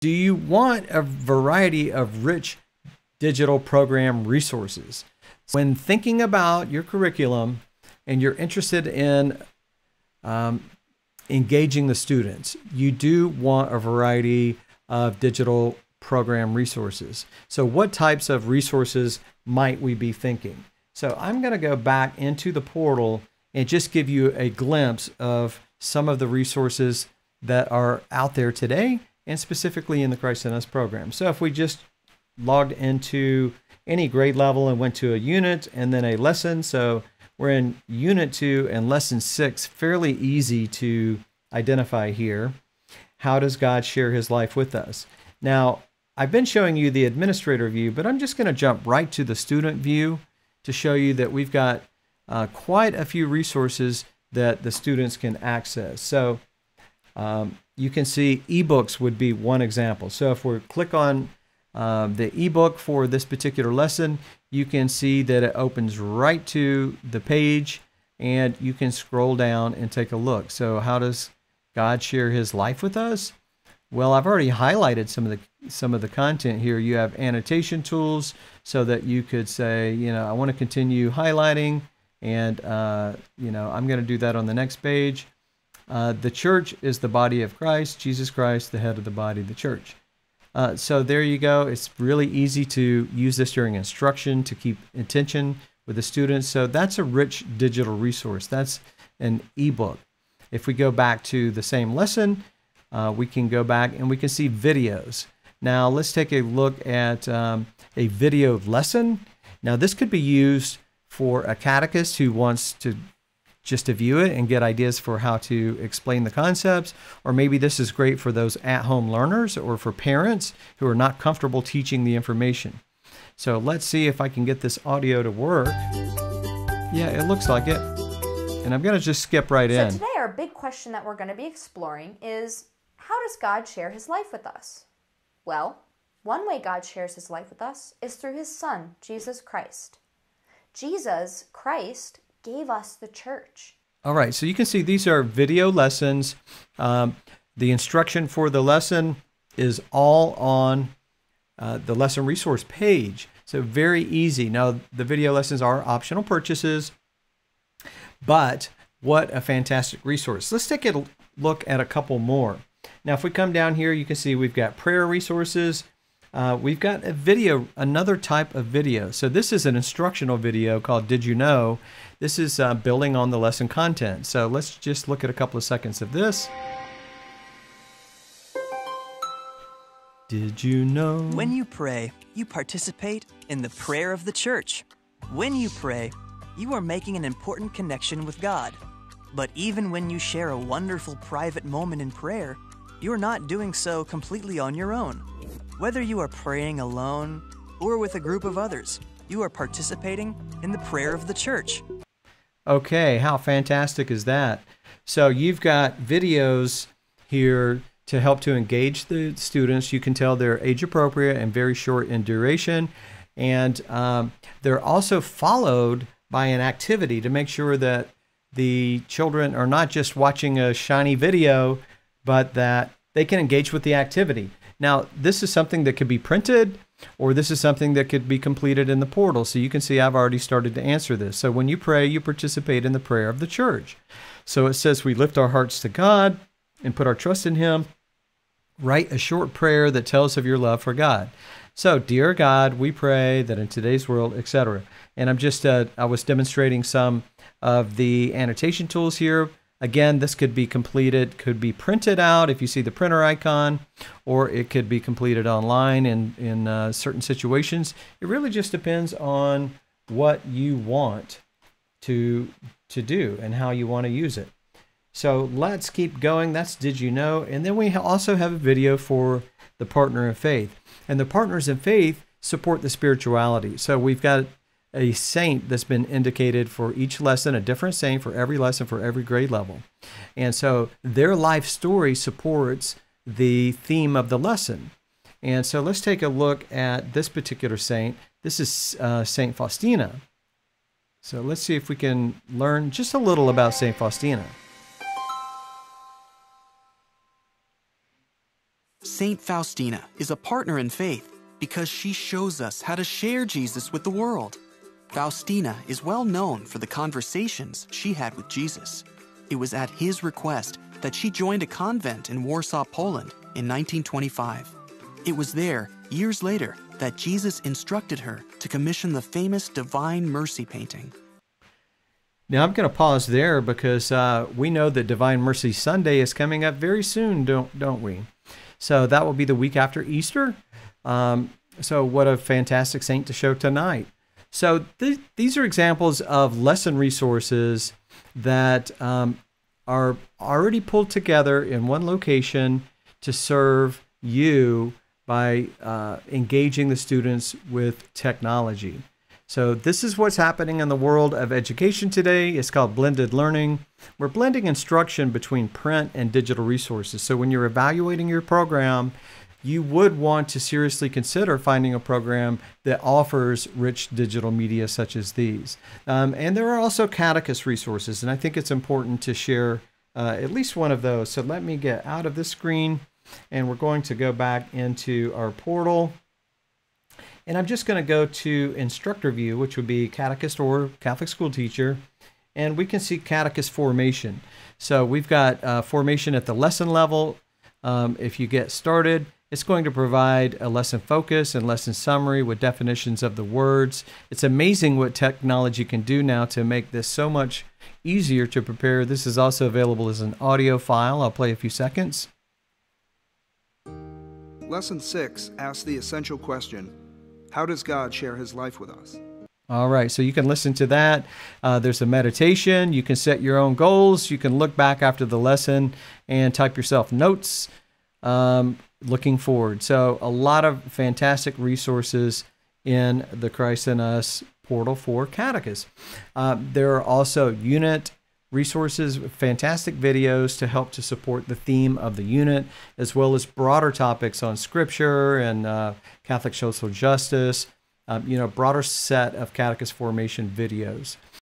do you want a variety of rich digital program resources? When thinking about your curriculum and you're interested in um, engaging the students, you do want a variety of digital program resources. So, what types of resources might we be thinking? So, I'm going to go back into the portal and just give you a glimpse of some of the resources that are out there today and specifically in the Christ in Us program. So, if we just logged into any grade level and went to a unit and then a lesson, so we're in unit two and lesson six, fairly easy to identify here. How does God share his life with us? Now, I've been showing you the administrator view, but I'm just going to jump right to the student view to show you that we've got uh, quite a few resources that the students can access. So um, you can see ebooks would be one example. So if we click on uh, the ebook for this particular lesson, you can see that it opens right to the page and you can scroll down and take a look. So how does God share his life with us? Well, I've already highlighted some of the some of the content here. You have annotation tools so that you could say, you know, I want to continue highlighting, and uh, you know, I'm going to do that on the next page. Uh, the church is the body of Christ, Jesus Christ, the head of the body, the church. Uh, so there you go. It's really easy to use this during instruction to keep attention with the students. So that's a rich digital resource. That's an ebook. If we go back to the same lesson, uh, we can go back and we can see videos. Now let's take a look at um, a video lesson. Now this could be used for a catechist who wants to just to view it and get ideas for how to explain the concepts. Or maybe this is great for those at home learners or for parents who are not comfortable teaching the information. So let's see if I can get this audio to work. Yeah, it looks like it. And I'm going to just skip right so in. So today our big question that we're going to be exploring is how does God share his life with us? Well, one way God shares his life with us is through his son, Jesus Christ. Jesus Christ gave us the church. All right, so you can see these are video lessons. Um, the instruction for the lesson is all on uh, the lesson resource page. So very easy. Now, the video lessons are optional purchases, but what a fantastic resource. Let's take a look at a couple more. Now, if we come down here, you can see we've got prayer resources. Uh, we've got a video, another type of video. So this is an instructional video called Did You Know? This is uh, building on the lesson content. So let's just look at a couple of seconds of this. Did you know? When you pray, you participate in the prayer of the church. When you pray, you are making an important connection with God. But even when you share a wonderful private moment in prayer, you're not doing so completely on your own. Whether you are praying alone or with a group of others, you are participating in the prayer of the church. Okay, how fantastic is that? So you've got videos here to help to engage the students. You can tell they're age appropriate and very short in duration. And um, they're also followed by an activity to make sure that the children are not just watching a shiny video, but that they can engage with the activity. Now, this is something that could be printed or this is something that could be completed in the portal. So you can see I've already started to answer this. So when you pray, you participate in the prayer of the church. So it says we lift our hearts to God and put our trust in Him. Write a short prayer that tells of your love for God. So, dear God, we pray that in today's world, etc. And I'm just, uh, I was demonstrating some of the annotation tools here. Again, this could be completed, could be printed out if you see the printer icon, or it could be completed online in, in uh, certain situations. It really just depends on what you want to, to do and how you want to use it. So let's keep going. That's Did You Know? And then we also have a video for the partner in faith. And the partners in faith support the spirituality. So we've got a saint that's been indicated for each lesson, a different saint for every lesson for every grade level. And so their life story supports the theme of the lesson. And so let's take a look at this particular saint. This is uh, Saint Faustina. So let's see if we can learn just a little about Saint Faustina. Saint Faustina is a partner in faith because she shows us how to share Jesus with the world. Faustina is well known for the conversations she had with Jesus. It was at his request that she joined a convent in Warsaw, Poland in 1925. It was there, years later, that Jesus instructed her to commission the famous Divine Mercy painting. Now I'm going to pause there because uh, we know that Divine Mercy Sunday is coming up very soon, don't don't we? So that will be the week after Easter. Um, so what a fantastic saint to show tonight. So th- these are examples of lesson resources that um, are already pulled together in one location to serve you by uh, engaging the students with technology. So, this is what's happening in the world of education today. It's called blended learning. We're blending instruction between print and digital resources. So, when you're evaluating your program, you would want to seriously consider finding a program that offers rich digital media such as these. Um, and there are also catechist resources, and I think it's important to share uh, at least one of those. So, let me get out of this screen and we're going to go back into our portal. And I'm just going to go to instructor view, which would be catechist or Catholic school teacher. And we can see catechist formation. So we've got uh, formation at the lesson level. Um, if you get started, it's going to provide a lesson focus and lesson summary with definitions of the words. It's amazing what technology can do now to make this so much easier to prepare. This is also available as an audio file. I'll play a few seconds. Lesson 6 asks the essential question How does God share his life with us? All right, so you can listen to that. Uh, there's a meditation. You can set your own goals. You can look back after the lesson and type yourself notes um, looking forward. So, a lot of fantastic resources in the Christ in Us portal for catechists. Uh, there are also unit resources, fantastic videos to help to support the theme of the unit, as well as broader topics on scripture and uh, Catholic social justice. Um, you know, broader set of catechist formation videos.